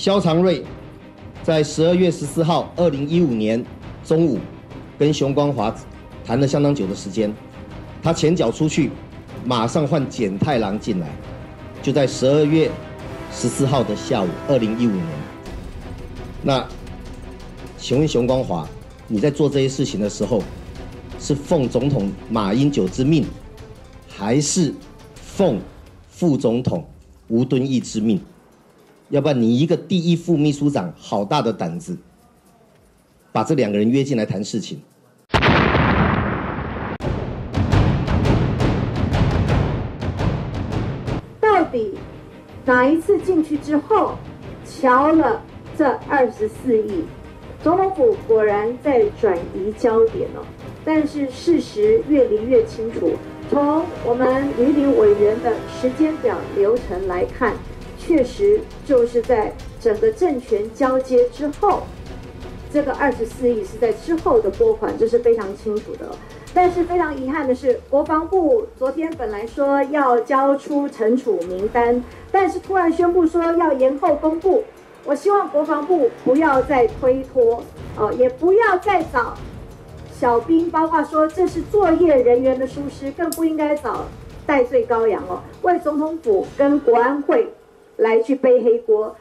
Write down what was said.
肖长瑞在十二月十四号，二零一五年中午，跟熊光华谈了相当久的时间。他前脚出去，马上换简太郎进来，就在十二月十四号的下午，二零一五年。那，请问熊光华，你在做这些事情的时候，是奉总统马英九之命，还是奉副总统吴敦义之命？要不然你一个第一副秘书长，好大的胆子，把这两个人约进来谈事情。到底哪一次进去之后，瞧了这二十四亿？总统府果然在转移焦点了，但是事实越离越清楚。从我们于林委员的时间表流程来看。确实就是在整个政权交接之后，这个二十四亿是在之后的拨款，这是非常清楚的。但是非常遗憾的是，国防部昨天本来说要交出惩处名单，但是突然宣布说要延后公布。我希望国防部不要再推脱，哦，也不要再找小兵，包括说这是作业人员的疏失，更不应该找戴罪羔羊哦，为总统府跟国安会。来去背黑锅。